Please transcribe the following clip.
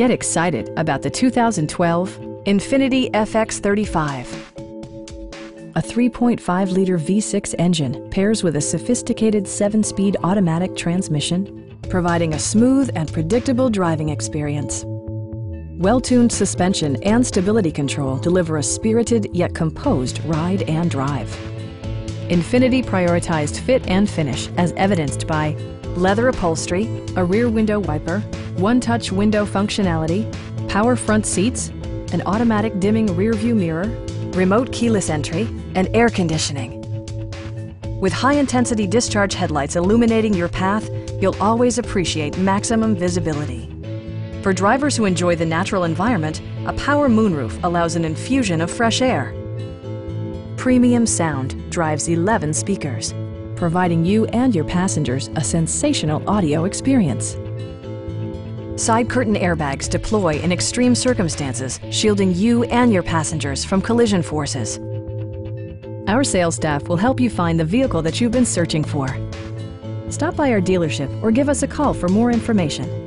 Get excited about the 2012 Infiniti FX35. A 3.5-liter V6 engine pairs with a sophisticated 7-speed automatic transmission, providing a smooth and predictable driving experience. Well-tuned suspension and stability control deliver a spirited yet composed ride and drive. Infiniti prioritized fit and finish as evidenced by leather upholstery, a rear window wiper, one-touch window functionality, power front seats, an automatic dimming rear view mirror, remote keyless entry, and air conditioning. With high-intensity discharge headlights illuminating your path, you'll always appreciate maximum visibility. For drivers who enjoy the natural environment, a power moonroof allows an infusion of fresh air. Premium sound drives 11 speakers, providing you and your passengers a sensational audio experience. Side curtain airbags deploy in extreme circumstances, shielding you and your passengers from collision forces. Our sales staff will help you find the vehicle that you've been searching for. Stop by our dealership or give us a call for more information.